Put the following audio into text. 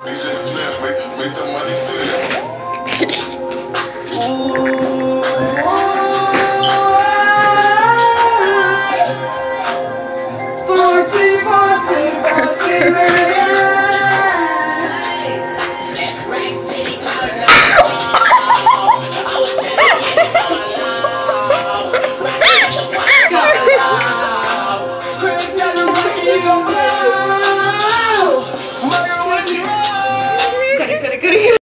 DJ Flint, make, make the money. கருகிறேன்